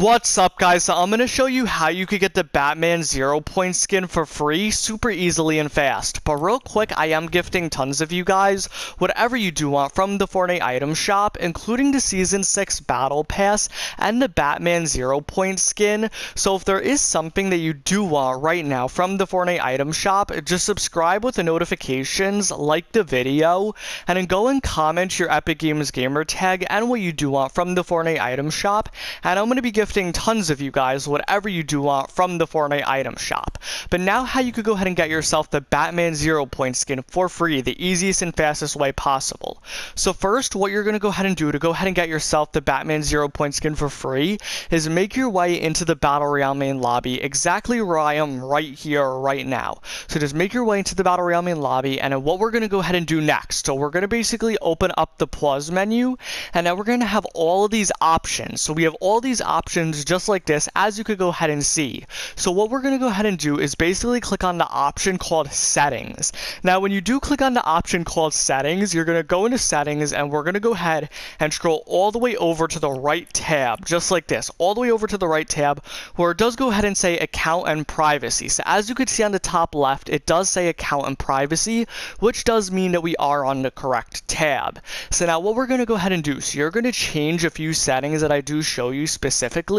What's up guys, so I'm going to show you how you could get the Batman Zero Point skin for free super easily and fast. But real quick, I am gifting tons of you guys whatever you do want from the Fortnite item shop, including the Season 6 Battle Pass and the Batman Zero Point skin. So if there is something that you do want right now from the Fortnite item shop, just subscribe with the notifications, like the video, and then go and comment your Epic Games gamer tag and what you do want from the Fortnite item shop. And I'm going to be gifting tons of you guys whatever you do want from the Fortnite item shop. But now how you could go ahead and get yourself the Batman Zero Point skin for free, the easiest and fastest way possible. So first, what you're going to go ahead and do to go ahead and get yourself the Batman Zero Point skin for free is make your way into the Battle Royale main lobby exactly where I am right here, right now. So just make your way into the Battle Royale main lobby and what we're going to go ahead and do next. So we're going to basically open up the pause menu and now we're going to have all of these options. So we have all these options options just like this as you could go ahead and see. So what we're going to go ahead and do is basically click on the option called settings. Now when you do click on the option called settings, you're going to go into settings and we're going to go ahead and scroll all the way over to the right tab, just like this, all the way over to the right tab where it does go ahead and say account and privacy. So as you can see on the top left, it does say account and privacy, which does mean that we are on the correct tab. So now what we're going to go ahead and do, so you're going to change a few settings that I do show you specifically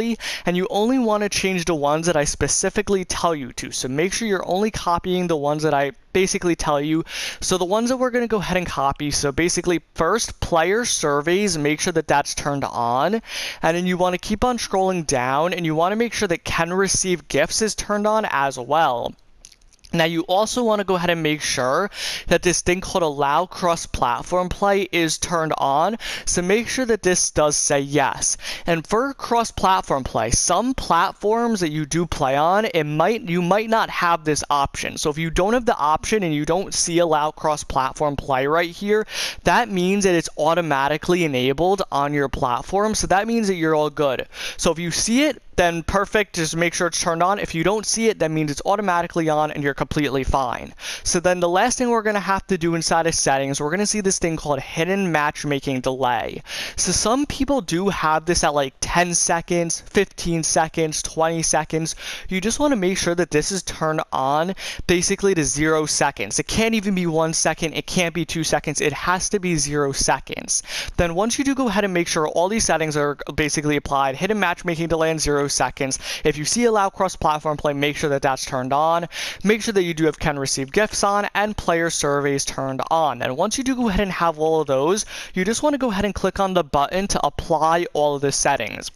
and you only want to change the ones that I specifically tell you to. So make sure you're only copying the ones that I basically tell you. So the ones that we're going to go ahead and copy, so basically first player surveys, make sure that that's turned on. And then you want to keep on scrolling down and you want to make sure that can receive gifts is turned on as well. Now you also want to go ahead and make sure that this thing called allow cross-platform play is turned on. So make sure that this does say yes. And for cross-platform play, some platforms that you do play on, it might you might not have this option. So if you don't have the option and you don't see allow cross-platform play right here, that means that it's automatically enabled on your platform. So that means that you're all good. So if you see it, then perfect. Just make sure it's turned on. If you don't see it, that means it's automatically on and you're completely fine. So then the last thing we're going to have to do inside of settings, we're going to see this thing called hidden matchmaking delay. So some people do have this at like 10 seconds, 15 seconds, 20 seconds. You just want to make sure that this is turned on basically to zero seconds. It can't even be one second. It can't be two seconds. It has to be zero seconds. Then once you do go ahead and make sure all these settings are basically applied, hidden matchmaking delay and zero seconds. If you see allow cross-platform play, make sure that that's turned on. Make sure that you do have can receive gifts on and player surveys turned on. And once you do go ahead and have all of those, you just want to go ahead and click on the button to apply all of the settings.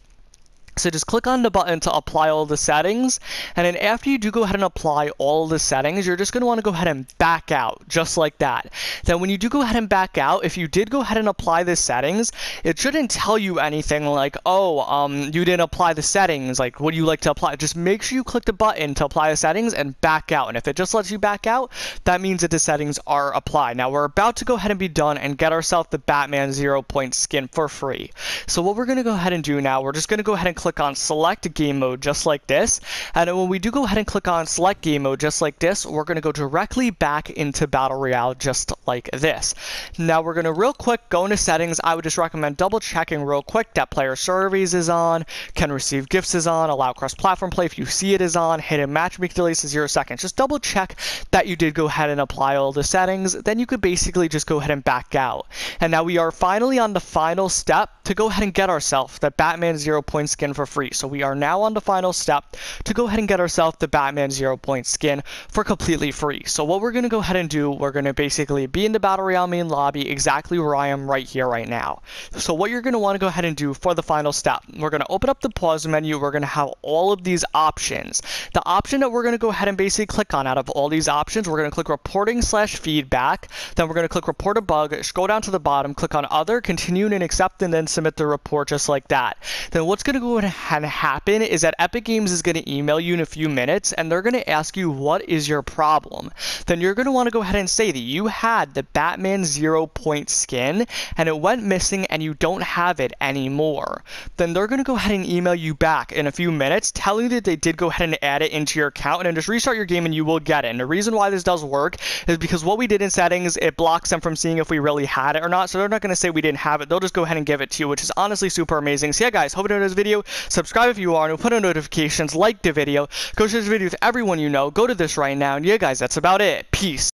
So just click on the button to apply all the settings. And then after you do go ahead and apply all the settings, you're just going to want to go ahead and back out just like that. Then when you do go ahead and back out, if you did go ahead and apply the settings, it shouldn't tell you anything like, oh, um, you didn't apply the settings. Like, what do you like to apply? Just make sure you click the button to apply the settings and back out. And if it just lets you back out, that means that the settings are applied. Now we're about to go ahead and be done and get ourselves the Batman Zero Point skin for free. So what we're going to go ahead and do now, we're just going to go ahead and click on select game mode just like this. And when we do go ahead and click on select game mode just like this, we're going to go directly back into Battle Royale just like this. Now we're going to real quick go into settings. I would just recommend double checking real quick that player surveys is on, can receive gifts is on, allow cross-platform play if you see it is on, hidden matchmaking delays to zero seconds. Just double check that you did go ahead and apply all the settings. Then you could basically just go ahead and back out. And now we are finally on the final step to go ahead and get ourselves the Batman Zero Point skin for free. So we are now on the final step to go ahead and get ourselves the Batman Zero Point skin for completely free. So what we're going to go ahead and do, we're going to basically be in the Battle Royale main lobby exactly where I am right here, right now. So what you're going to want to go ahead and do for the final step, we're going to open up the pause menu. We're going to have all of these options. The option that we're going to go ahead and basically click on out of all these options, we're going to click reporting slash feedback. Then we're going to click report a bug, scroll down to the bottom, click on other, continue and accept, and then submit the report just like that. Then what's going to go ahead and happen is that Epic Games is going to email you in a few minutes and they're going to ask you what is your problem. Then you're going to want to go ahead and say that you had the Batman Zero Point skin and it went missing and you don't have it anymore. Then they're going to go ahead and email you back in a few minutes telling you that they did go ahead and add it into your account and then just restart your game and you will get it. And the reason why this does work is because what we did in settings, it blocks them from seeing if we really had it or not. So they're not going to say we didn't have it. They'll just go ahead and give it to you, which is honestly super amazing. So yeah, guys, hope you enjoyed this video. Subscribe if you are new, put on notifications, like the video, go share this video with everyone you know, go to this right now, and yeah guys, that's about it. Peace.